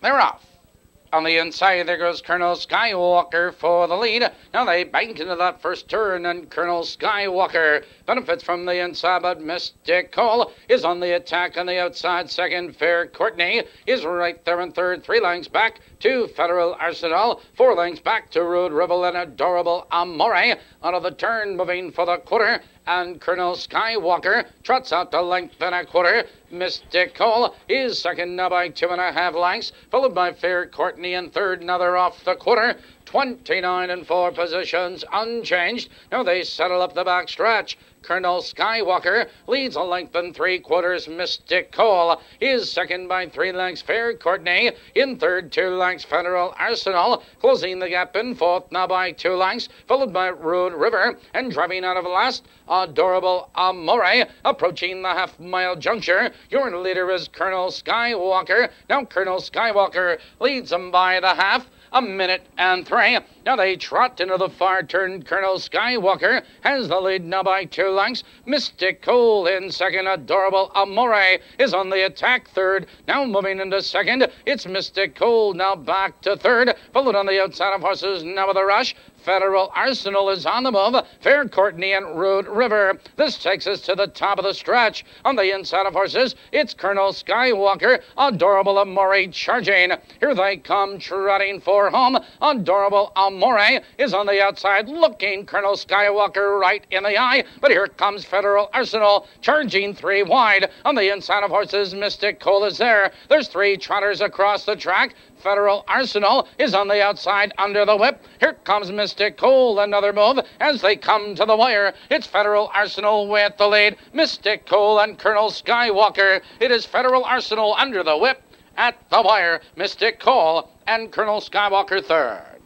They're off. On the inside, there goes Colonel Skywalker for the lead. Now they bank into that first turn, and Colonel Skywalker benefits from the inside, but Mystic Cole is on the attack on the outside. Second, Fair Courtney is right there in third. Three lengths back to Federal Arsenal. Four lengths back to Rude Rebel and Adorable Amore. Out of the turn, moving for the quarter and Colonel Skywalker trots out to length and a quarter. Mystic Cole is second now by two and a half lengths, followed by Fair Courtney in third, another off the quarter. 29 and 4 positions unchanged. Now they settle up the back stretch. Colonel Skywalker leads a length and three quarters. Mystic Cole is second by three lengths. Fair Courtney in third, two lengths. Federal Arsenal closing the gap in fourth now by two lengths, followed by Rude River and driving out of last. Adorable Amore approaching the half mile juncture. Your leader is Colonel Skywalker. Now Colonel Skywalker leads them by the half a minute and three. Now they trot into the far turn. Colonel Skywalker has the lead now by two lengths. Mystic Cole in second. Adorable Amore is on the attack third. Now moving into second. It's Mystic Cole now back to third. Followed on the outside of horses now with a rush. Federal Arsenal is on the move. Fair Courtney and Rude River. This takes us to the top of the stretch. On the inside of horses, it's Colonel Skywalker. Adorable Amore charging. Here they come trotting for home. Adorable Amore is on the outside looking Colonel Skywalker right in the eye. But here comes Federal Arsenal charging three wide. On the inside of horses, Mystic Cole is there. There's three trotters across the track. Federal Arsenal is on the outside under the whip. Here comes Mystic Cole, another move as they come to the wire. It's Federal Arsenal with the lead. Mystic Cole and Colonel Skywalker. It is Federal Arsenal under the whip at the wire. Mystic Cole and Colonel Skywalker third.